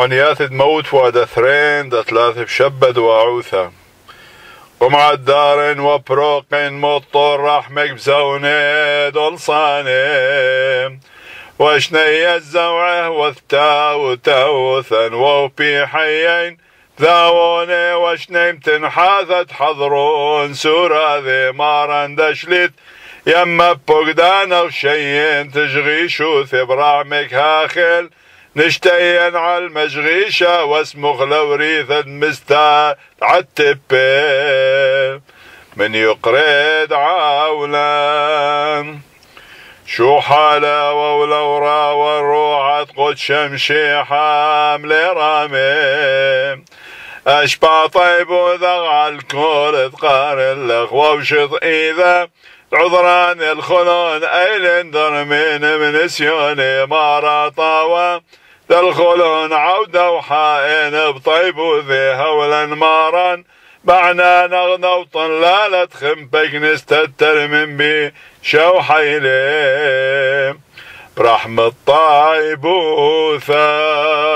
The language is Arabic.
ونيات موت ودثرين دثلاث بشبد وعوثة ومع الدار وبروق مطر رحمك بزوني دولصاني وشني الزوعه وثتا وتوثا وفي حيين ذاوني وشنيم تنحاثت حضرون سورة ذي مارن دشلت يما بقدان وشين تشغي شوث برعمك هاخل. نشتين على المشغيشة واسمخ لوريث مستا عالتبين من يقرد عاولا. شو حالا ولورا والروعة قد شمشي حامل رامي. أشبع طيب وذغع الكل تقار اللغوة وشط إذا عذران الخلون أيلن درمين من سيوني مارا طاوة. الخلون عودة وحائن بطيب وذي هولا مارا بعنا نغنى وطلالة خمبك نستتر من بي شو حيلي برحمة طيب وثاو